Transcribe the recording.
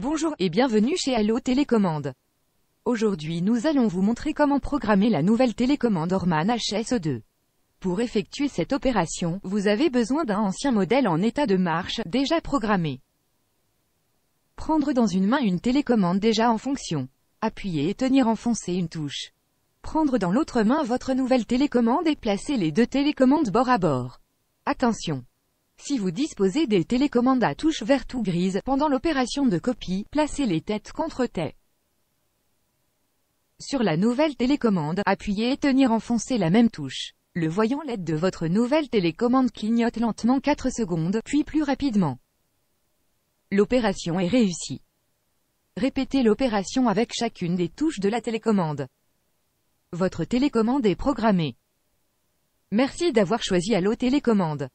Bonjour et bienvenue chez Allo Télécommande. Aujourd'hui nous allons vous montrer comment programmer la nouvelle télécommande Orman HS2. Pour effectuer cette opération, vous avez besoin d'un ancien modèle en état de marche, déjà programmé. Prendre dans une main une télécommande déjà en fonction. Appuyer et tenir enfoncé une touche. Prendre dans l'autre main votre nouvelle télécommande et placer les deux télécommandes bord à bord. Attention si vous disposez des télécommandes à touche verte ou grise, pendant l'opération de copie, placez les têtes contre tête. Sur la nouvelle télécommande, appuyez et tenir enfoncé la même touche. Le voyant LED de votre nouvelle télécommande clignote lentement 4 secondes, puis plus rapidement. L'opération est réussie. Répétez l'opération avec chacune des touches de la télécommande. Votre télécommande est programmée. Merci d'avoir choisi Allo Télécommande.